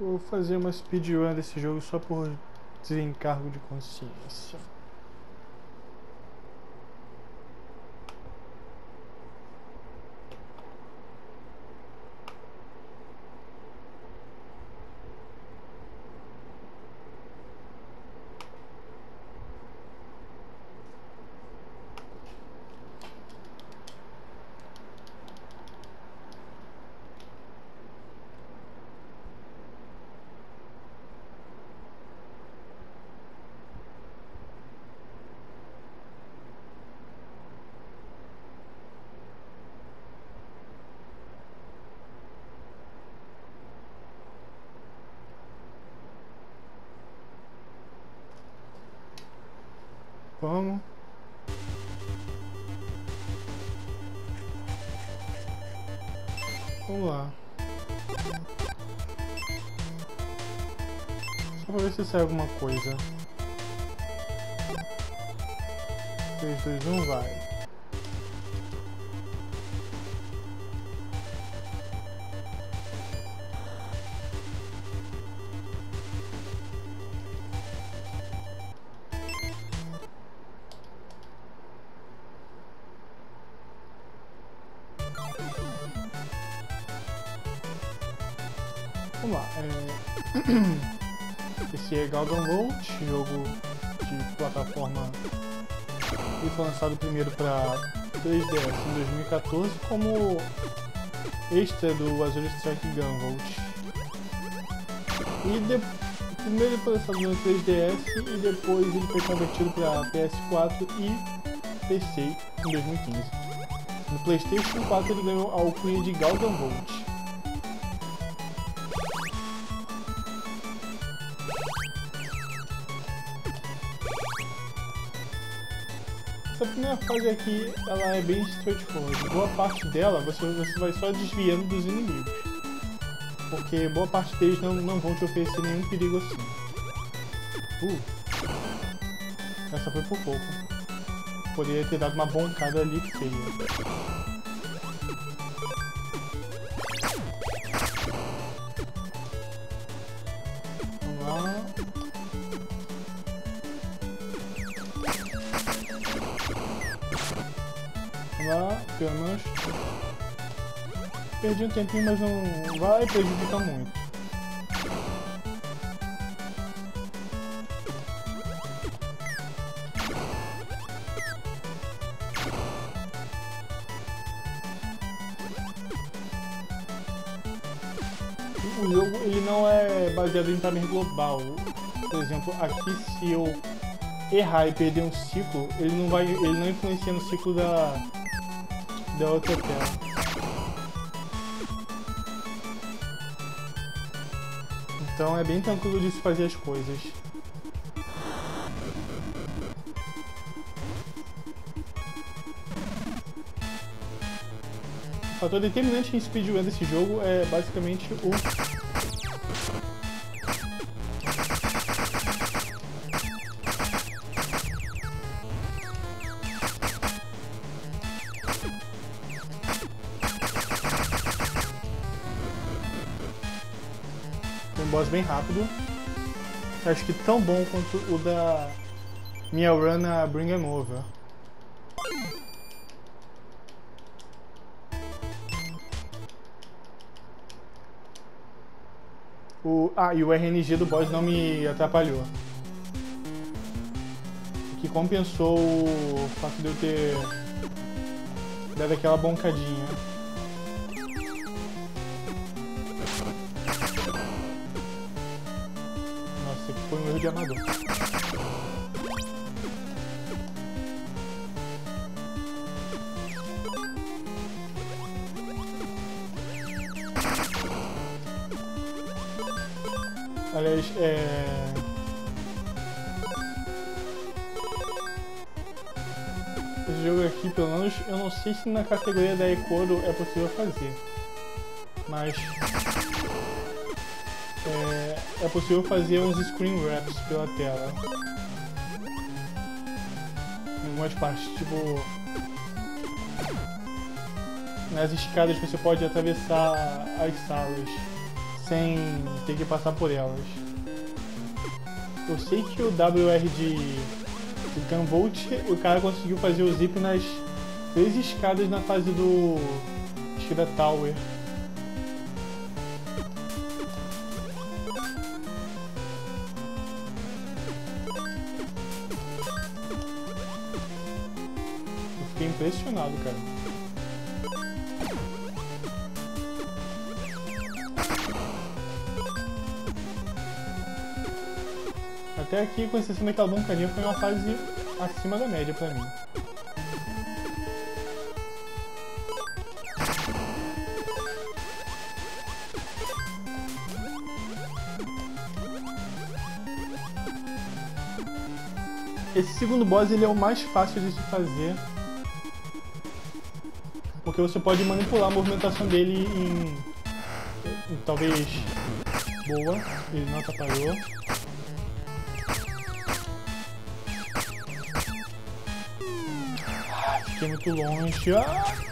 Vou fazer uma speedrun desse jogo só por desencargo de consciência. Vamos. Vamos lá. Só pra ver se sai alguma coisa. 3, 2, 1, vai. Lá. É... Esse é Galgan Bolt, jogo de plataforma que foi lançado primeiro para 3DS em 2014 como extra do Azure Strike Gunvolt. E de... primeiro ele foi lançado no 3DS e depois ele foi convertido para PS4 e PC em 2015. No PlayStation 4 ele ganhou a alcunha de Galgan Bolt. Fase aqui, ela é bem straightforward. Boa parte dela, você, você vai só desviando dos inimigos. Porque boa parte deles não, não vão te oferecer nenhum perigo assim. Uh. Essa foi por pouco. Poderia ter dado uma boncada ali feia. Pelo menos. Perdi um tempinho, mas não vai prejudicar muito. O jogo ele não é baseado em timer global. Por exemplo, aqui se eu errar e perder um ciclo, ele não vai, ele não influencia no ciclo da Então é bem tranquilo de se fazer as coisas. O fator determinante em speedrun desse jogo é basicamente o boss bem rápido. Acho que tão bom quanto o da minha run na Bring Em Over. O, ah, e o RNG do boss não me atrapalhou. O que compensou o fato de eu ter dado aquela boncadinha. De amador. Aliás, é... Esse jogo aqui, pelo menos, eu não sei se na categoria da Ekoro é possível fazer. Mas é, é possível fazer uns screen wraps pela tela. Em algumas partes, tipo... Nas escadas você pode atravessar as salas sem ter que passar por elas. Eu sei que o WR de, de Gunvolt, o cara conseguiu fazer o zip nas três escadas na fase do... acho que da Tower. Impressionado, cara. Até aqui, com exceção daquela Buncaninha, foi uma fase acima da média pra mim. Esse segundo boss ele é o mais fácil de se fazer. Porque você pode manipular a movimentação dele em, em talvez boa, ele não atrapalhou. Fiquei muito longe. Ah!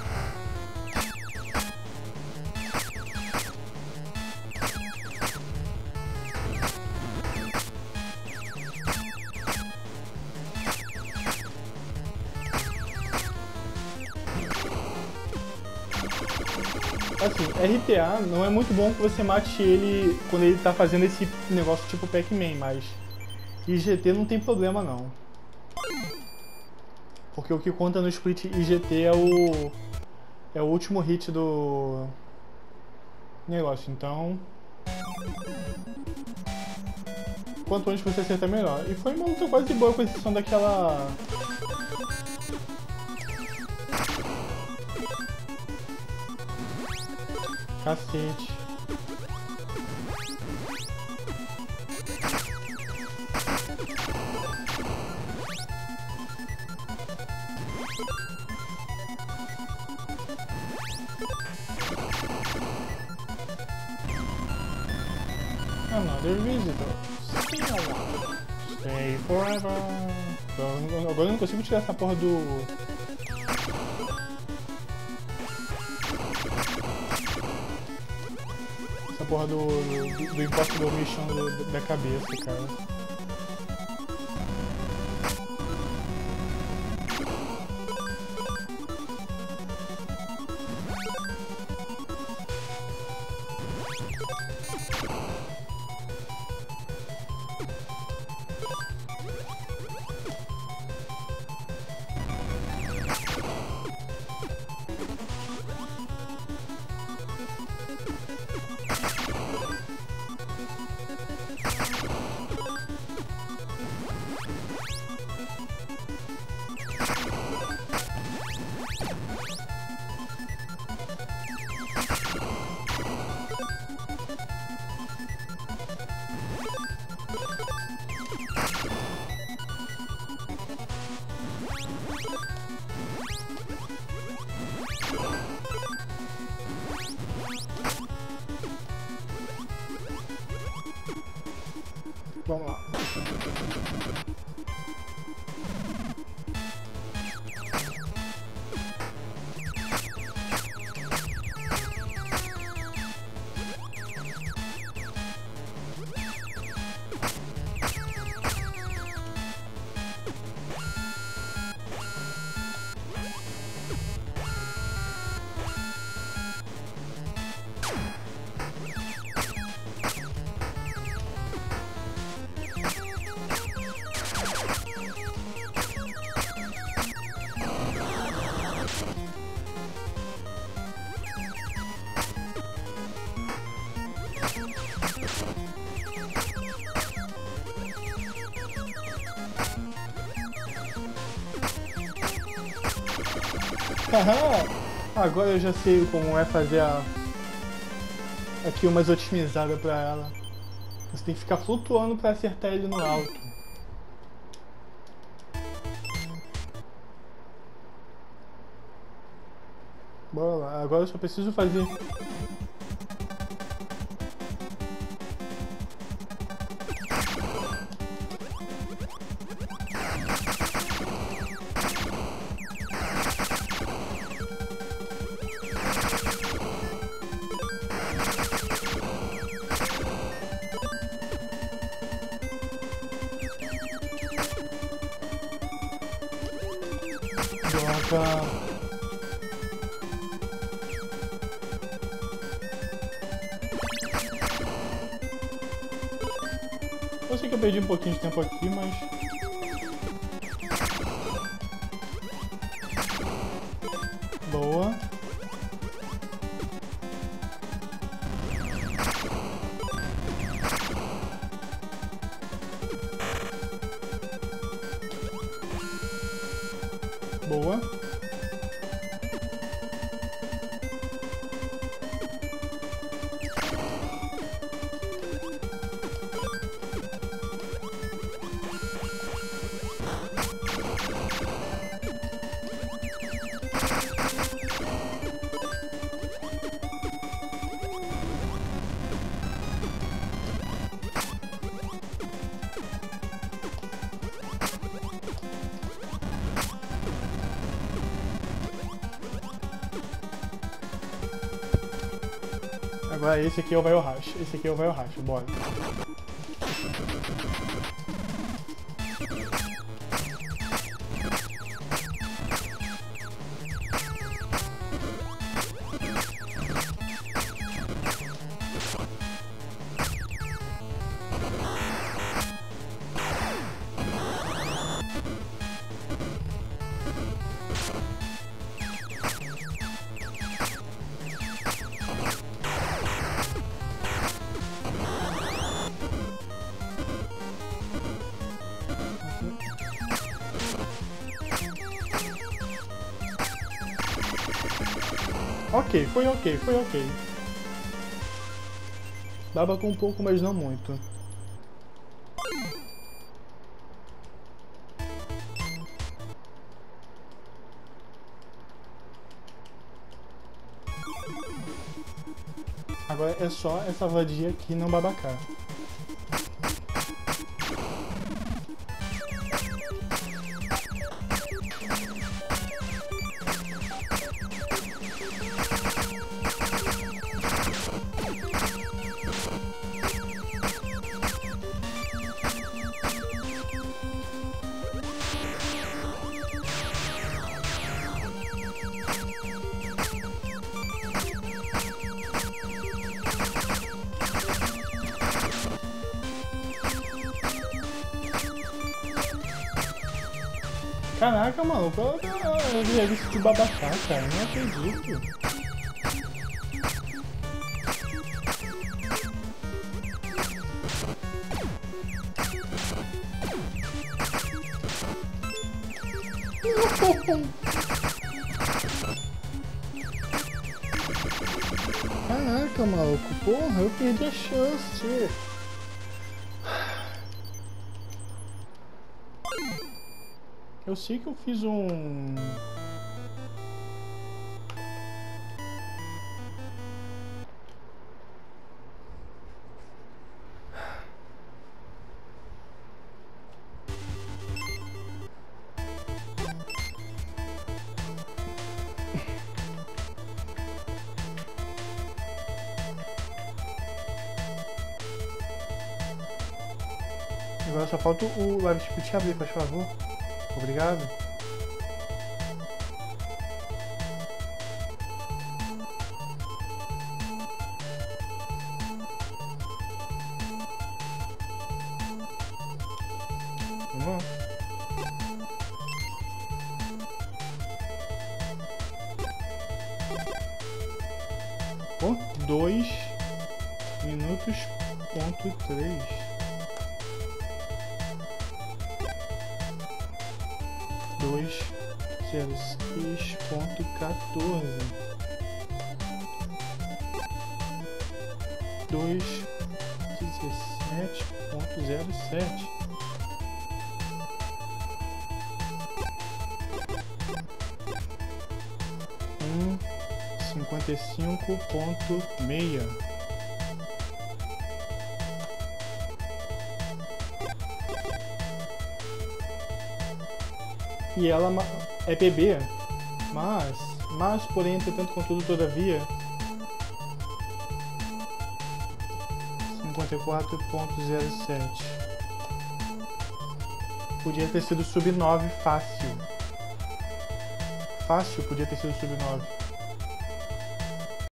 RTA não é muito bom que você mate ele quando ele tá fazendo esse negócio tipo Pac-Man, mas IGT não tem problema não. Porque o que conta no split IGT é o é o último hit do negócio, então quanto antes você acertar melhor. E foi uma luta quase boa com exceção daquela Cacete. Another visitor. Stay forever. Então, agora eu não consigo tirar essa porra do... Essa porra do, do, do Mission da cabeça, cara. Vamos lá. Agora eu já sei como é fazer a... Aqui umas otimizadas pra ela. Você tem que ficar flutuando pra acertar ele no alto. Bora lá, agora eu só preciso fazer Coloca Eu sei que eu perdi um pouquinho de tempo aqui, mas... Boa. Agora esse aqui é o Vai Racho. Esse aqui é o Vai Racho, bora. Ok, foi ok, foi ok. Dava com um pouco, mas não muito. Agora é só essa vadia aqui não babacar. Caraca, maluco, eu vi isso de babacá, cara, não acredito. Caraca, maluco, porra, eu perdi a chance. Eu sei que eu fiz um... Agora só falta o live script abrir, por favor. Obrigado. Vamos. Por dois minutos ponto três. 2.06.14 2.17.07 um cinquenta e cinco ponto meia e ela é bebê, mas, mas porém, entretanto, contudo, todavia, 54.07 podia ter sido sub 9 fácil. fácil podia ter sido sub 9.